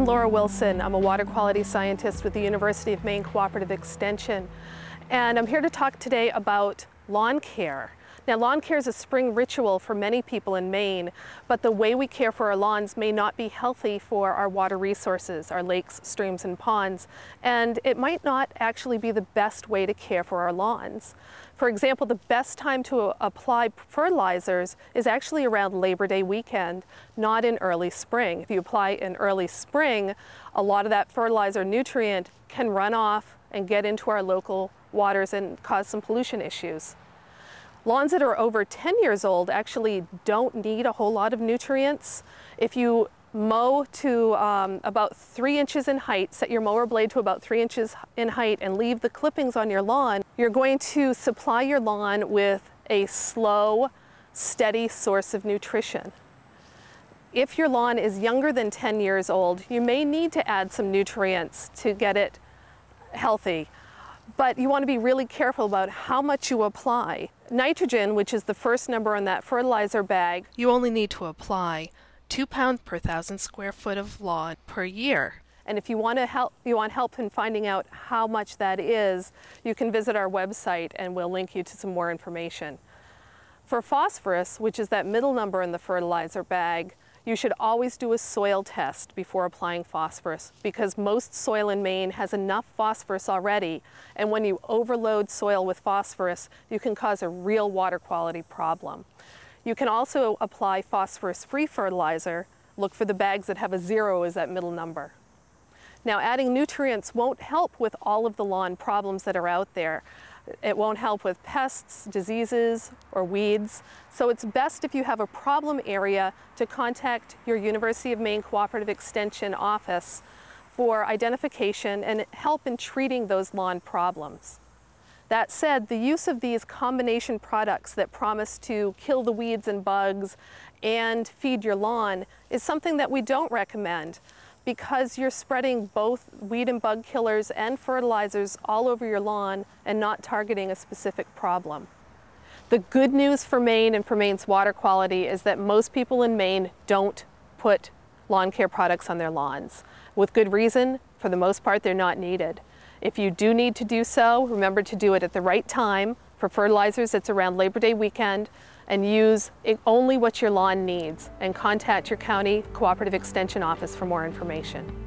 Laura Wilson. I'm a water quality scientist with the University of Maine Cooperative Extension. And I'm here to talk today about lawn care. Now, lawn care is a spring ritual for many people in Maine, but the way we care for our lawns may not be healthy for our water resources, our lakes, streams, and ponds, and it might not actually be the best way to care for our lawns. For example, the best time to apply fertilizers is actually around Labor Day weekend, not in early spring. If you apply in early spring, a lot of that fertilizer nutrient can run off and get into our local waters and cause some pollution issues. Lawns that are over 10 years old actually don't need a whole lot of nutrients. If you mow to um, about three inches in height, set your mower blade to about three inches in height and leave the clippings on your lawn, you're going to supply your lawn with a slow, steady source of nutrition. If your lawn is younger than 10 years old, you may need to add some nutrients to get it healthy. But you want to be really careful about how much you apply. Nitrogen, which is the first number on that fertilizer bag, you only need to apply 2 pounds per thousand square foot of lawn per year. And if you want to help you want help in finding out how much that is, you can visit our website and we'll link you to some more information. For phosphorus, which is that middle number in the fertilizer bag, you should always do a soil test before applying phosphorus because most soil in Maine has enough phosphorus already and when you overload soil with phosphorus you can cause a real water quality problem. You can also apply phosphorus-free fertilizer. Look for the bags that have a zero as that middle number. Now adding nutrients won't help with all of the lawn problems that are out there. It won't help with pests, diseases, or weeds. So it's best if you have a problem area to contact your University of Maine Cooperative Extension office for identification and help in treating those lawn problems. That said, the use of these combination products that promise to kill the weeds and bugs and feed your lawn is something that we don't recommend because you're spreading both weed and bug killers and fertilizers all over your lawn and not targeting a specific problem. The good news for Maine and for Maine's water quality is that most people in Maine don't put lawn care products on their lawns. With good reason, for the most part, they're not needed. If you do need to do so, remember to do it at the right time. For fertilizers, it's around Labor Day weekend and use only what your lawn needs and contact your county cooperative extension office for more information.